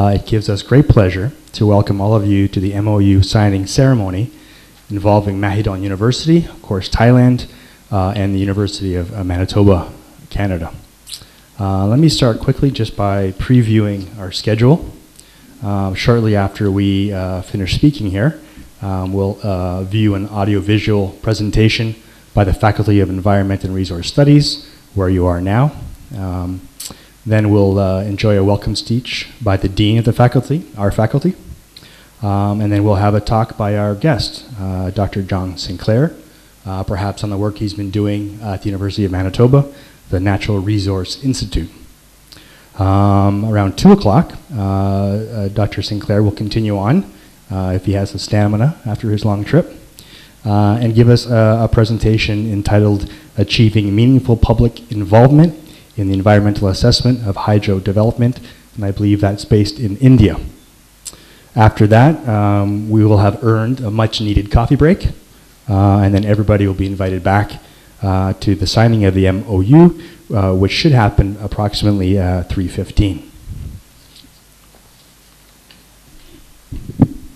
Uh, it gives us great pleasure to welcome all of you to the MOU signing ceremony involving Mahidol University, of course, Thailand, uh, and the University of uh, Manitoba, Canada. Uh, let me start quickly just by previewing our schedule. Um, shortly after we uh, finish speaking here, um, we'll uh, view an audiovisual presentation by the Faculty of Environment and Resource Studies, where you are now. Um, then we'll uh, enjoy a welcome speech by the Dean of the faculty, our faculty. Um, and then we'll have a talk by our guest, uh, Dr. John Sinclair, uh, perhaps on the work he's been doing at the University of Manitoba, the Natural Resource Institute. Um, around 2 o'clock, uh, uh, Dr. Sinclair will continue on, uh, if he has the stamina after his long trip, and give us a, a presentation entitled Achieving Meaningful Public Involvement in the environmental assessment of hydro development, and I believe that's based in India. After that, um, we will have earned a much needed coffee break, uh, and then everybody will be invited back uh, to the signing of the MOU, uh, which should happen approximately 3.15.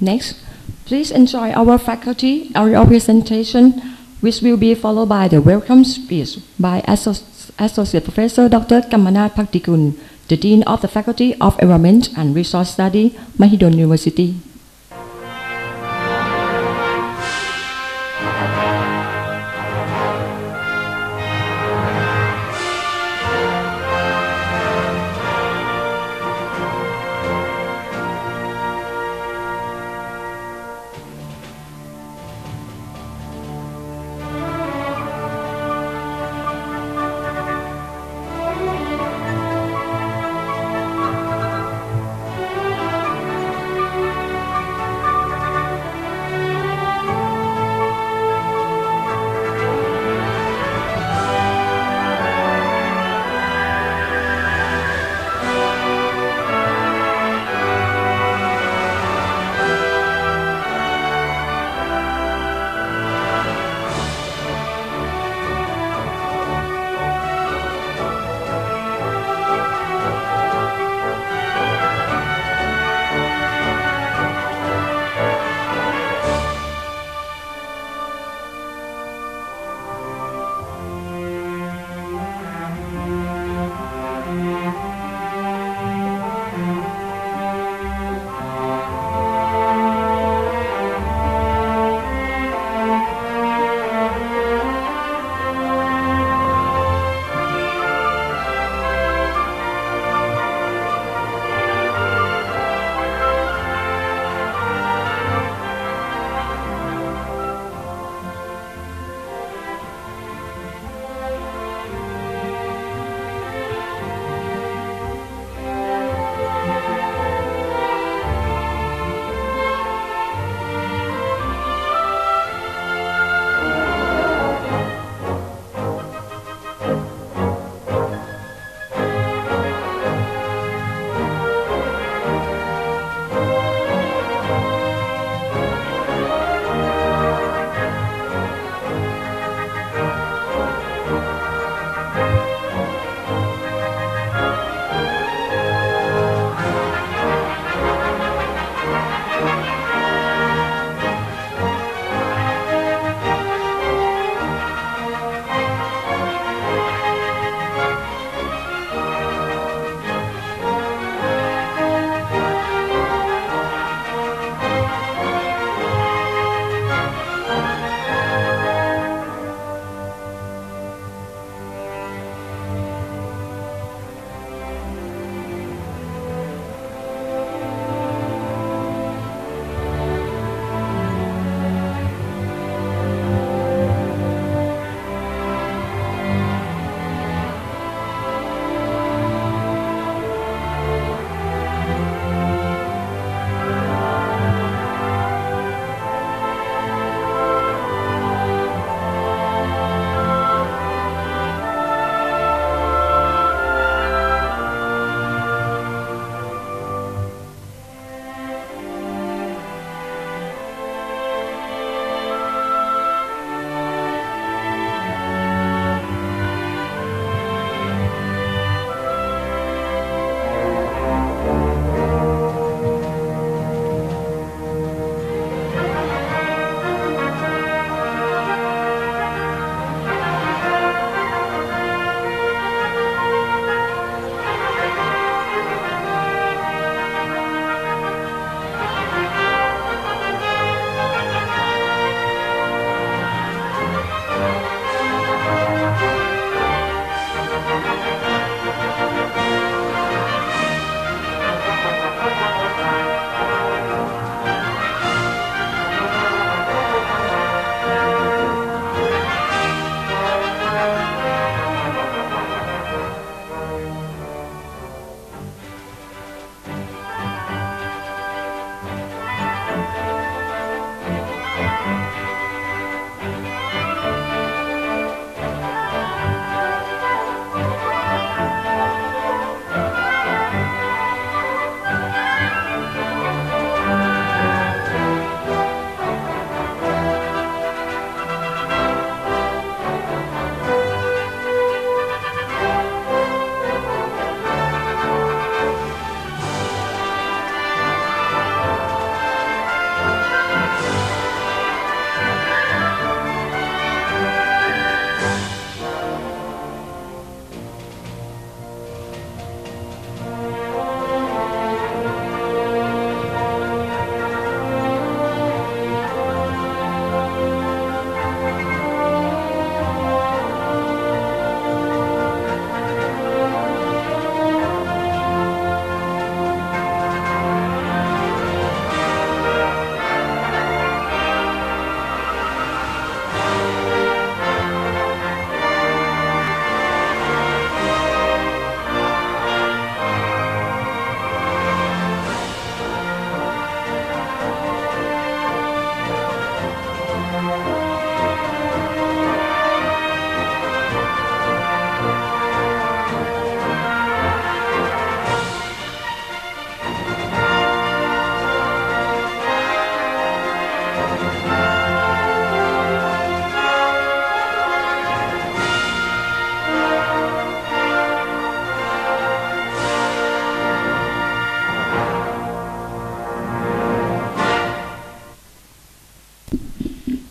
Next, please enjoy our faculty, our presentation, which will be followed by the welcome speech by Associate Associate Professor Dr. Kampanad Bhaktikul, the Dean of the Faculty of Environment and Resource Study, Mahidol University.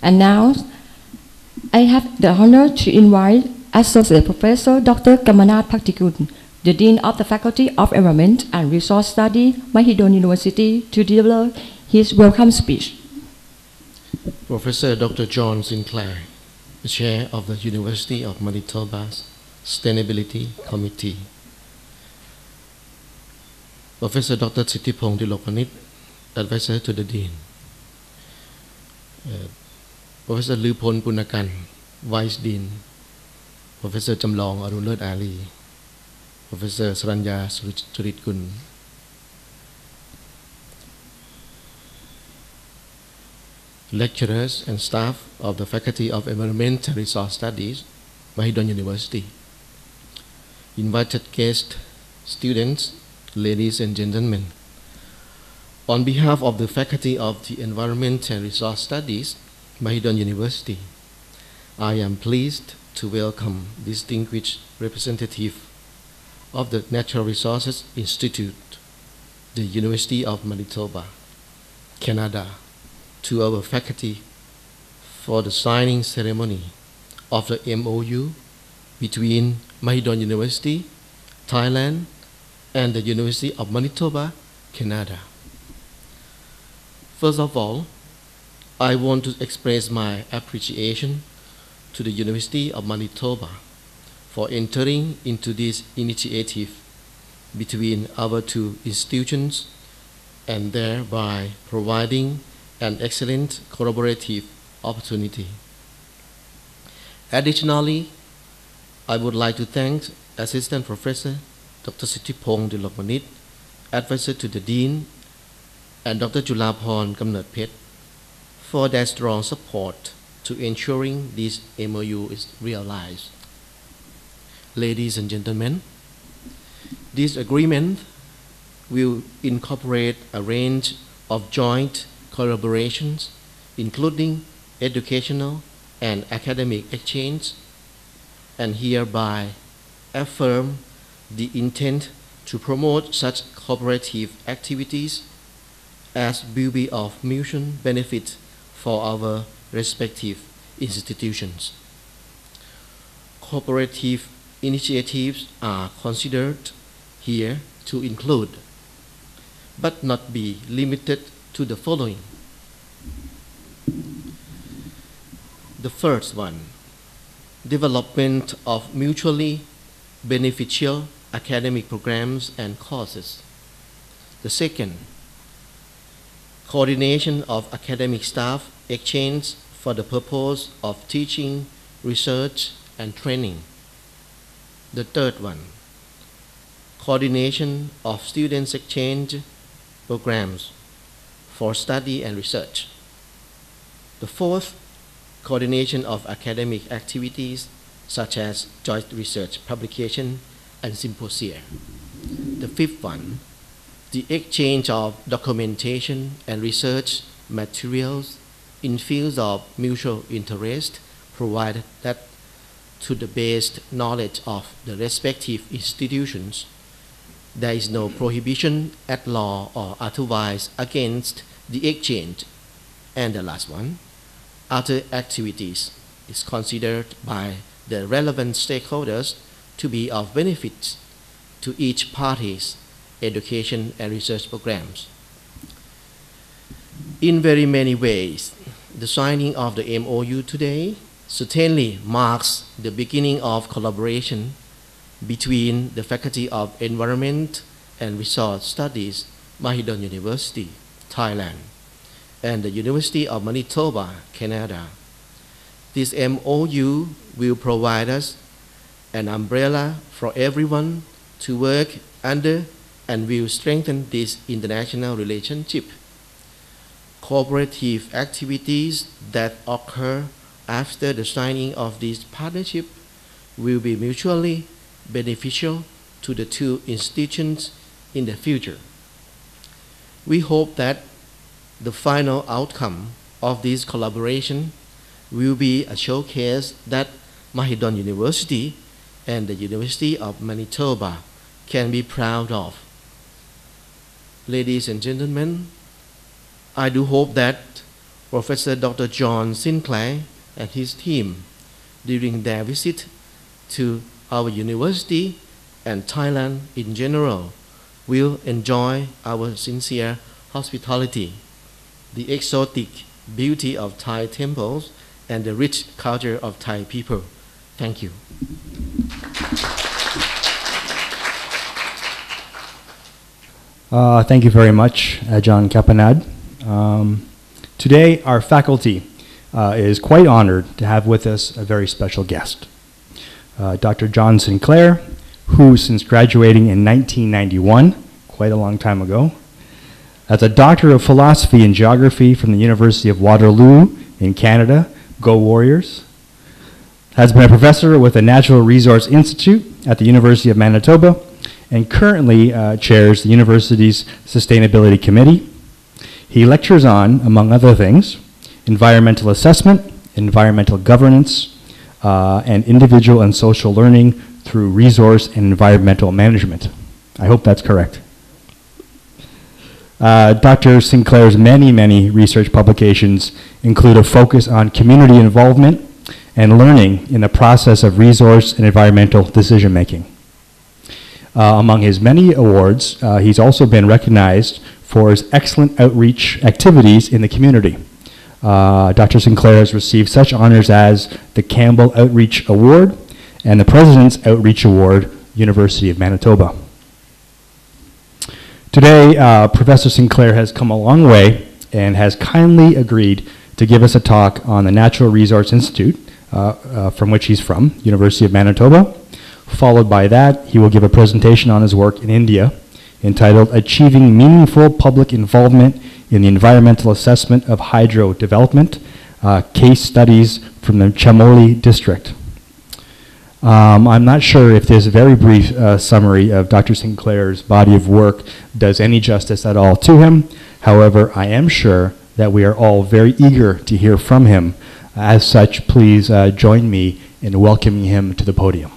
And now, I have the honor to invite Associate Professor Dr. Kampanad Bhaktikul, the Dean of the Faculty of Environment and Resource Study, Mahidol University, to deliver his welcome speech. Professor Dr. John Sinclair, Chair of the University of Manitoba's Sustainability Committee. Professor Dr. Sittipong Dilokwanich, Advisor to the Dean. Uh, Professor Lupon Punakan, Vice Dean. Professor Jamlong Arunlet Ali. Professor Saranya Surit Kun, lecturers and staff of the Faculty of Environmental Resource Studies, Mahidol University, invited guests, students, ladies and gentlemen. On behalf of the Faculty of the Environmental Resource Studies, Mahidol University, I am pleased to welcome distinguished representative of the Natural Resources Institute, the University of Manitoba, Canada, to our faculty for the signing ceremony of the MOU between Mahidol University, Thailand, and the University of Manitoba, Canada. First of all, I want to express my appreciation to the University of Manitoba for entering into this initiative between our two institutions and thereby providing an excellent collaborative opportunity. Additionally, I would like to thank Assistant Professor Dr. Sittipong Dilokwanich, Advisor to the Dean, and Dr. Julapon Kamnat Pet for their strong support to ensuring this MOU is realized. Ladies and gentlemen, this agreement will incorporate a range of joint collaborations, including educational and academic exchange, and hereby affirm the intent to promote such cooperative activities as will be of mutual benefit for our respective institutions. Cooperative initiatives are considered here to include, but not be limited to the following. The first one, development of mutually beneficial academic programs and courses. The second, coordination of academic staff exchange for the purpose of teaching, research, and training. The third one, coordination of students exchange programs for study and research. The fourth, coordination of academic activities such as joint research publication and symposia. The fifth one, the exchange of documentation and research materials in fields of mutual interest provided that to the best knowledge of the respective institutions. There is no prohibition at law or otherwise against the exchange. And the last one, other activities is considered by the relevant stakeholders to be of benefit to each party's education and research programs. In very many ways, the signing of the MOU today certainly marks the beginning of collaboration between the Faculty of Environment and Resource Studies, Mahidol University, Thailand, and the University of Manitoba, Canada. This MOU will provide us an umbrella for everyone to work under and will strengthen this international relationship. Cooperative activities that occur after the signing of this partnership will be mutually beneficial to the two institutions in the future. We hope that the final outcome of this collaboration will be a showcase that Mahidol University and the University of Manitoba can be proud of. Ladies and gentlemen, I do hope that Professor Dr. John Sinclair and his team during their visit to our university and Thailand in general will enjoy our sincere hospitality, the exotic beauty of Thai temples, and the rich culture of Thai people. Thank you. Uh, thank you very much, John Kampanad. Um, today, our faculty uh, is quite honored to have with us a very special guest, uh, Dr. John Sinclair, who, since graduating in 1991, quite a long time ago, as a doctor of philosophy and geography from the University of Waterloo in Canada, Go Warriors, has been a professor with the Natural Resource Institute at the University of Manitoba and currently uh, chairs the university's Sustainability Committee. He lectures on, among other things, environmental assessment, environmental governance, uh, and individual and social learning through resource and environmental management. I hope that's correct. Uh, Dr. Sinclair's many, many research publications include a focus on community involvement and learning in the process of resource and environmental decision making. Uh, among his many awards, uh, he's also been recognized for his excellent outreach activities in the community. Uh, Dr. Sinclair has received such honors as the Campbell Outreach Award and the President's Outreach Award, University of Manitoba. Today, uh, Professor Sinclair has come a long way and has kindly agreed to give us a talk on the Natural Resource Institute, uh, uh, from which he's from, University of Manitoba. Followed by that, he will give a presentation on his work in India entitled Achieving Meaningful Public Involvement in the Environmental Assessment of Hydro Development, uh, Case Studies from the Chamoli District. Um, I'm not sure if this very brief uh, summary of Dr. Sinclair's body of work does any justice at all to him. However, I am sure that we are all very eager to hear from him. As such, please uh, join me in welcoming him to the podium.